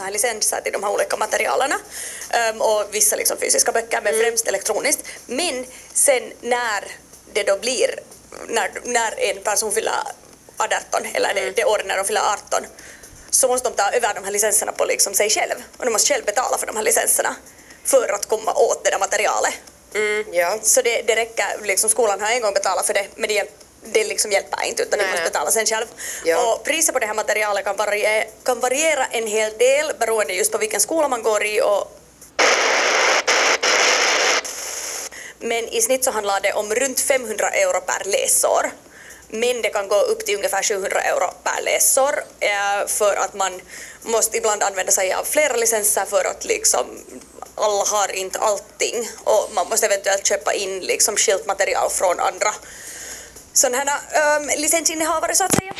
här licenser till de här olika materialen och vissa liksom fysiska böcker men mm. främst elektroniskt. Men sen när det då blir, när, när en person fyller 18 eller mm. det, det året när de fyller 18 så måste de ta över de här licenserna på liksom sig själv och de måste själv betala för de här licenserna för att komma åt det där materialet. Mm, ja. Så det, det räcker, liksom, skolan har en gång betalat för det men det, det liksom hjälper inte utan Nej. du måste betala sen själv. Ja. Och priset på det här materialet kan variera, kan variera en hel del beroende just på vilken skola man går i och men i snitt så handlar det om runt 500 euro per läsår men det kan gå upp till ungefär 700 euro per läsår eh, för att man måste ibland använda sig av flera licenser för att liksom alla har inte allting och man måste eventuellt köpa in liksom skilt material från andra sådana här um, licensinnehavare så att säga.